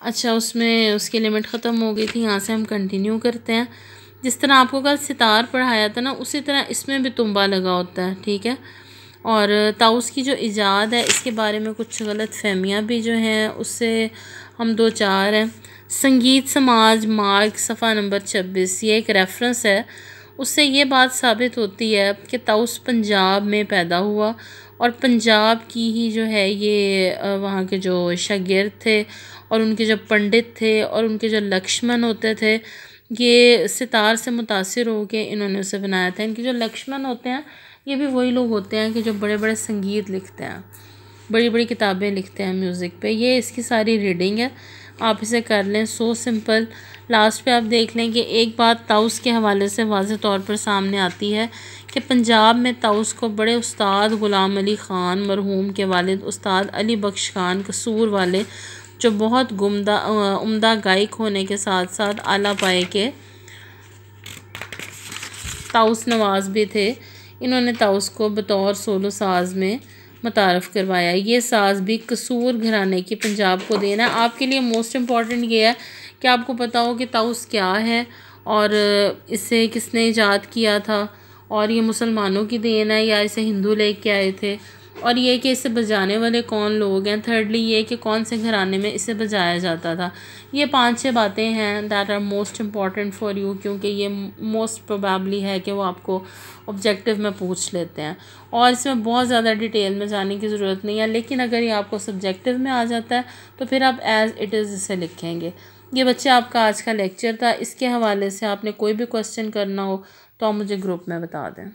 अच्छा उसमें, उसकी लिमिट ख़त्म हो गई थी, यहाँ से हम कंटिन्यू करते हैं। जिस तरह आपको कल सितार पढ़ाया था ना, उसी तरह इसमें भी तुम्बा लगा होता है, ठीक है? और ताउस की जो ईजाद है, इसके बारे में कुछ गलत फहमियाँ भी जो हैं, उससे हम दो चार हैं। संगीत समाज, मार्ग, सफ़ा नंबर छब्बीस, ये एक रेफरेंस है। उससे ये बात साबित होती है कि ताउस पंजाब में पैदा हुआ और पंजाब की ही जो है ये वहाँ के जो शागिर थे और उनके जो पंडित थे और उनके जो लक्ष्मण होते थे, ये सितार से मुतासर हो के इन्होंने उसे बनाया था। इनके जो लक्ष्मण होते हैं, ये भी वही लोग होते हैं कि जो बड़े बड़े संगीत लिखते हैं। बड़ी बड़ी किताबें लिखते हैं म्यूज़िक पे। ये इसकी सारी रीडिंग है। आप इसे कर लें। So simple. लास्ट पे आप देख लें कि एक बात ताउस के हवाले से वाज तौर पर सामने आती है कि पंजाब में ताउस को बड़े उस्ताद ग़ुलाम अली ख़ान, मरहूम के वालिद उस्ताद अली बख्श खान, कसूर वाले, जो बहुत गुमदा उम्दा गायक होने के साथ साथ आला पाए के ताउस नवाज़ भी थे। इन्होंने ताउस को बतौर सोलो साज में मुतारफ़ करवाया। ये साज भी कसूर घराने की पंजाब को देना है। आपके लिए मोस्ट इंपॉर्टेंट ये है कि आपको पता हो कि ताउस क्या है और इसे किसने ईजाद किया था और ये मुसलमानों की देन है या इसे हिंदू लेके आए थे। और ये कि इसे बजाने वाले कौन लोग हैं? थर्डली ये कि कौन से घराने में इसे बजाया जाता था? ये पाँच छः बातें हैं that are most important for you क्योंकि ये मोस्ट प्रोबेबली है कि वो आपको ऑब्जेक्टिव में पूछ लेते हैं। और इसमें बहुत ज़्यादा डिटेल में जाने की ज़रूरत नहीं है, लेकिन अगर ये आपको सब्जेक्टिव में आ जाता है तो फिर आप एज़ इट इज़ इसे लिखेंगे। ये बच्चे, आपका आज का लेक्चर था, इसके हवाले से आपने कोई भी क्वेश्चन करना हो तो आप मुझे ग्रुप में बता दें।